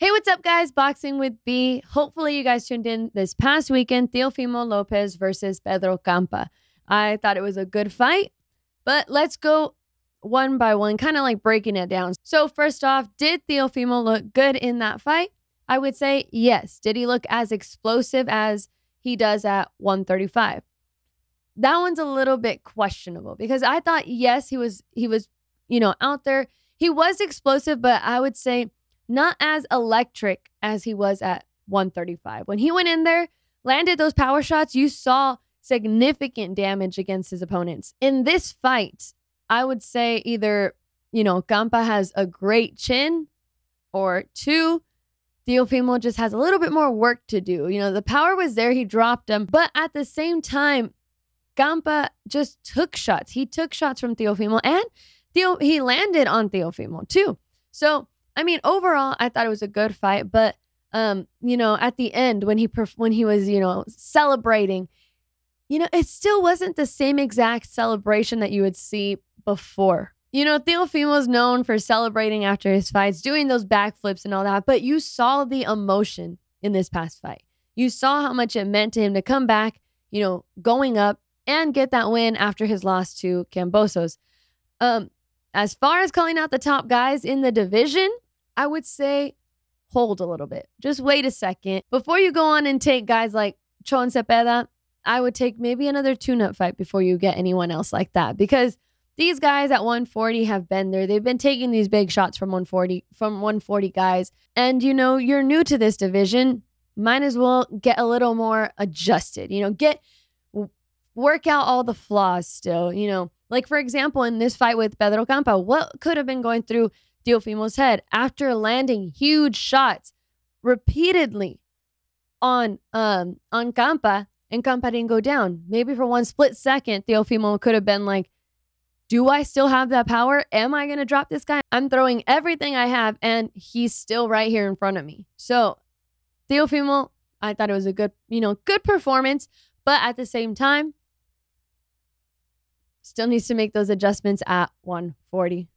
Hey, what's up, guys? Boxing with B. Hopefully, you guys tuned in this past weekend. Teofimo Lopez versus Pedro Campa. I thought it was a good fight, but let's go one by one, kind of like breaking it down. So, first off, did Teofimo look good in that fight? I would say yes. Did he look as explosive as he does at 135? That one's a little bit questionable because I thought yes, he was he was, you know, out there. He was explosive, but I would say not as electric as he was at 135. When he went in there, landed those power shots, you saw significant damage against his opponents. In this fight, I would say either, you know, Campa has a great chin or two, Teofimo just has a little bit more work to do. You know, the power was there, he dropped him, but at the same time, Campa just took shots. He took shots from Teofimo and Theo, he landed on Teofimo too. So I mean, overall, I thought it was a good fight, but um, you know, at the end when he perf- when he was, you know, celebrating, you know, it still wasn't the same exact celebration that you would see before. You know, Teofimo is known for celebrating after his fights, doing those backflips and all that, but you saw the emotion in this past fight. You saw how much it meant to him to come back, you know, going up and get that win after his loss to Kambosos. Um, as far as calling out the top guys in the division, I would say hold a little bit. Just wait a second. Before you go on and take guys like Chon Zepeda, I would take maybe another tune up fight before you get anyone else like that because these guys at 140 have been there. They've been taking these big shots from 140 from 140 guys. And you know, you're new to this division, might as well get a little more adjusted. You know, get work out all the flaws still, you know. Like for example, in this fight with Pedro Campa, what could have been going through Teofimo's head after landing huge shots repeatedly on um on Campa and Campa didn't go down. Maybe for one split second, Teofimo could have been like, do I still have that power? Am I to drop this guy? I'm throwing everything I have and he's still right here in front of me. So, Teofimo, I thought it was a good, you know, good performance, but at the same time, still needs to make those adjustments at 140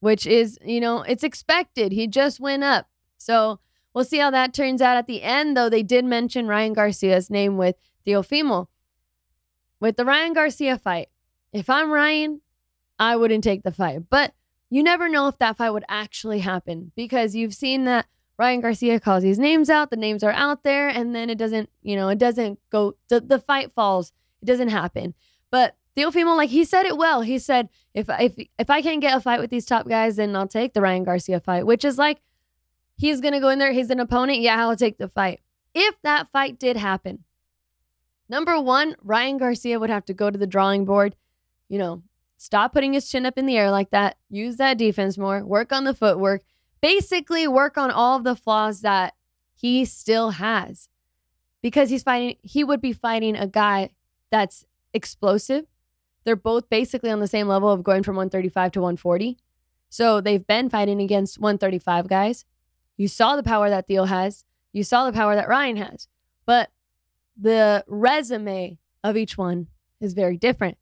which is, you know, it's expected. He just went up. So we'll see how that turns out at the end, though. They did mention Ryan Garcia's name with Teofimo. With the Ryan Garcia fight, if I'm Ryan, I wouldn't take the fight. But you never know if that fight would actually happen because you've seen that Ryan Garcia calls these names out, the names are out there, and then it doesn't, you know, it doesn't go, the, the fight falls. It doesn't happen. But Teofimo, like he said it well. He said, if if if I can't get a fight with these top guys, then I'll take the Ryan Garcia fight, which is like he's gonna go in there, he's an opponent. Yeah, I'll take the fight. If that fight did happen, number one, Ryan Garcia would have to go to the drawing board, you know, stop putting his chin up in the air like that, use that defense more, work on the footwork, basically work on all of the flaws that he still has. Because he's fighting, he would be fighting a guy that's explosive, they're both basically on the same level of going from 135 to 140. So they've been fighting against 135 guys. You saw the power that Theo has. You saw the power that Ryan has. But the resume of each one is very different.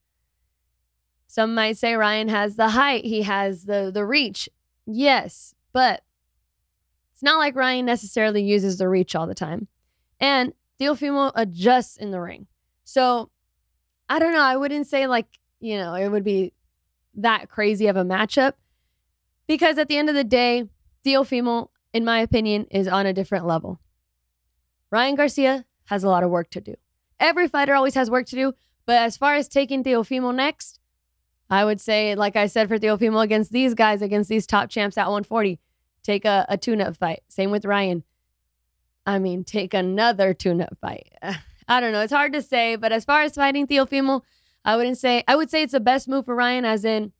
Some might say Ryan has the height, he has the the reach. Yes, but it's not like Ryan necessarily uses the reach all the time. And Teofimo adjusts in the ring. So I don't know. I wouldn't say like, you know, it would be that crazy of a matchup because at the end of the day, Teofimo, in my opinion, is on a different level. Ryan Garcia has a lot of work to do. Every fighter always has work to do, but as far as taking Teofimo next, I would say, like I said for Teofimo against these guys, against these top champs at 140, take a, a tune up fight. Same with Ryan. I mean, take another tune up fight. I don't know. It's hard to say, but as far as fighting Teofimo, I wouldn't say I would say it's the best move for Ryan, as in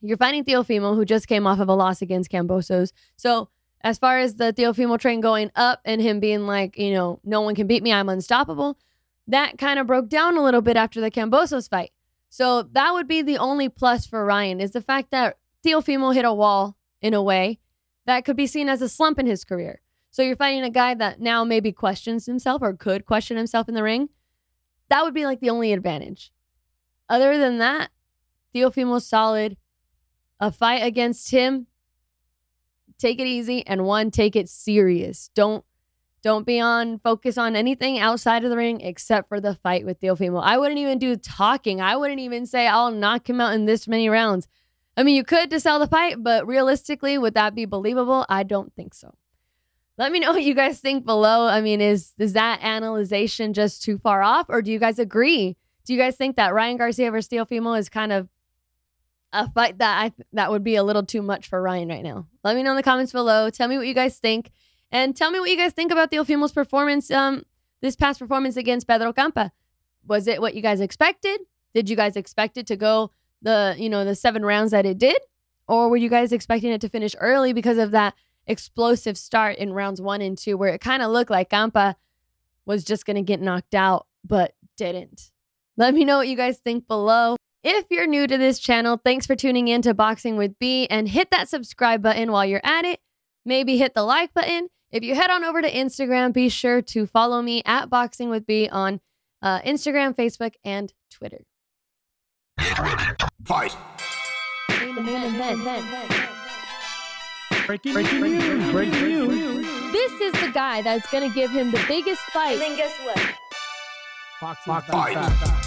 you're fighting Teofimo, who just came off of a loss against Kambosos. So as far as the Teofimo train going up and him being like, you know, no one can beat me, I'm unstoppable, that kind of broke down a little bit after the Kambosos fight. So that would be the only plus for Ryan is the fact that Teofimo hit a wall in a way that could be seen as a slump in his career. So you're fighting a guy that now maybe questions himself or could question himself in the ring. That would be like the only advantage. Other than that, Teofimo's solid. A fight against him, take it easy and one, take it serious. Don't don't be on focus on anything outside of the ring except for the fight with Teofimo. I wouldn't even do talking. I wouldn't even say I'll knock him out in this many rounds. I mean, you could to sell the fight, but realistically, would that be believable? I don't think so. Let me know what you guys think below. I mean, is is that analyzation just too far off, or do you guys agree? Do you guys think that Ryan Garcia versus Teofimo is kind of a fight that I that would be a little too much for Ryan right now? Let me know in the comments below. Tell me what you guys think, and tell me what you guys think about Teofimo's performance. Um, this past performance against Pedro Campa, was it what you guys expected? Did you guys expect it to go the you know the seven rounds that it did, or were you guys expecting it to finish early because of that explosive start in rounds one and two, where it kind of looked like Campa was just gonna get knocked out, but didn't? Let me know what you guys think below. If you're new to this channel, thanks for tuning in to Boxing with B and hit that subscribe button while you're at it. Maybe hit the like button. If you head on over to Instagram, be sure to follow me at Boxing with B on uh, Instagram, Facebook, and Twitter. Fight. Breaking, breaking news, breaking news. This is the guy that's going to give him the biggest fight. And then guess what? Boxing fight. fight.